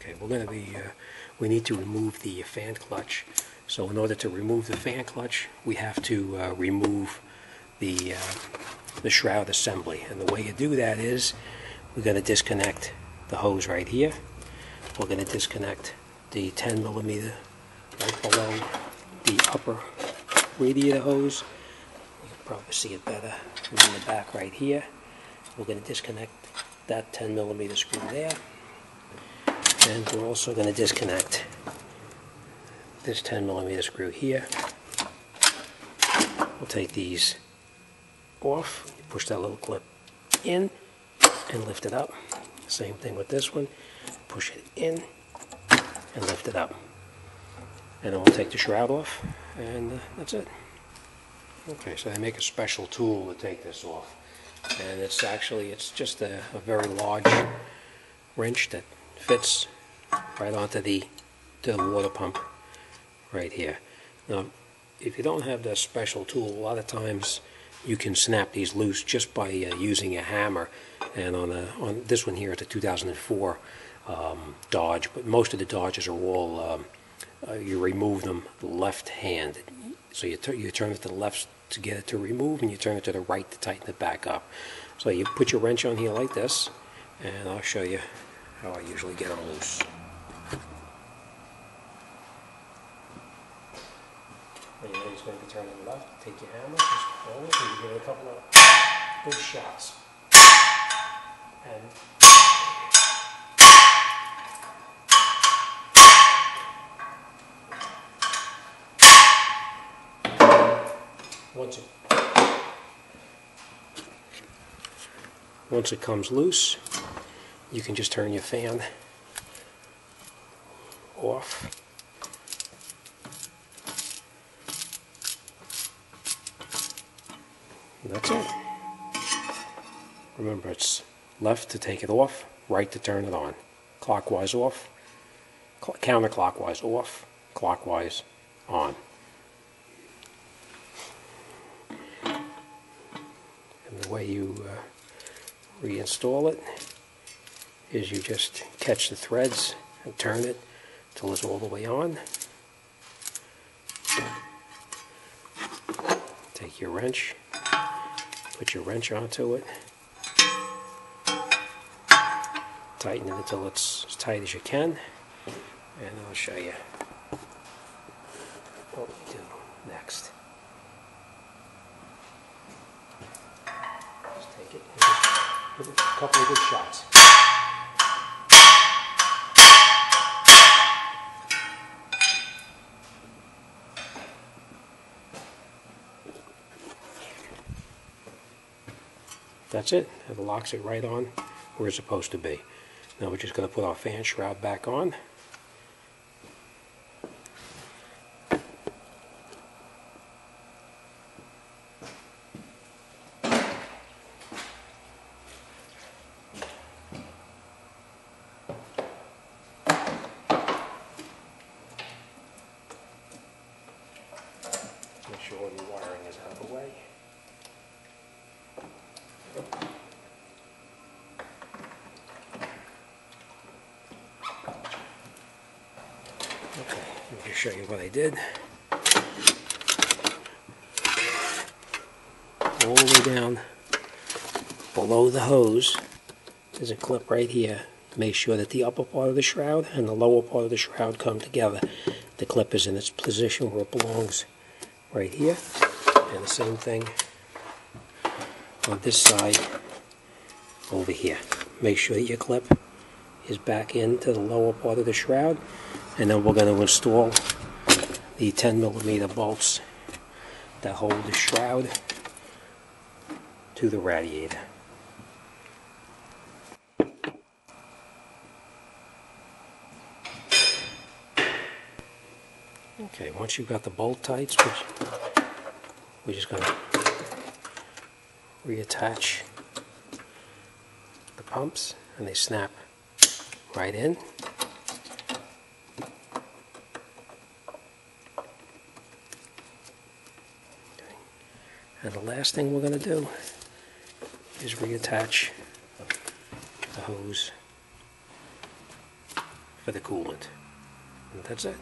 Okay, we're going to be, uh, we need to remove the fan clutch. So in order to remove the fan clutch, we have to uh, remove the, uh, the shroud assembly. And the way you do that is, we're going to disconnect the hose right here. We're going to disconnect the 10 millimeter right below the upper radiator hose. You can probably see it better in the back right here. We're going to disconnect that 10 millimeter screw there. And we're also going to disconnect this 10 millimeter screw here. We'll take these off, push that little clip in and lift it up. Same thing with this one, push it in and lift it up. And then we'll take the shroud off and uh, that's it. Okay, so they make a special tool to take this off. And it's actually, it's just a, a very large wrench that fits right onto the, to the water pump right here. Now, if you don't have that special tool, a lot of times you can snap these loose just by uh, using a hammer. And on, a, on this one here, it's a 2004 um, Dodge, but most of the Dodges are all, um, uh, you remove them left hand. So you, you turn it to the left to get it to remove, and you turn it to the right to tighten it back up. So you put your wrench on here like this, and I'll show you how I usually get them loose. You know it's going to be turning left, take your hammer, just it, and give it a couple of good shots. And once it once it comes loose, you can just turn your fan off. And that's it. Remember, it's left to take it off, right to turn it on. Clockwise off, cl counterclockwise off, clockwise on. And the way you uh, reinstall it is you just catch the threads and turn it till it's all the way on. Take your wrench, put your wrench onto it, tighten it until it's as tight as you can, and I'll show you what we do next. Just take it and just give it a couple of good shots. That's it. It locks it right on where it's supposed to be. Now we're just going to put our fan shroud back on. Make sure all your wiring is out of the way. Okay, let me just show you what I did. All the way down below the hose, there's a clip right here. Make sure that the upper part of the shroud and the lower part of the shroud come together. The clip is in its position where it belongs right here. And the same thing on this side over here. Make sure that your clip is back into the lower part of the shroud and then we're going to install the 10 millimeter bolts that hold the shroud to the radiator. Okay, once you've got the bolt tights, we're just going to reattach the pumps and they snap right in. And the last thing we're going to do is reattach the hose for the coolant. And that's it.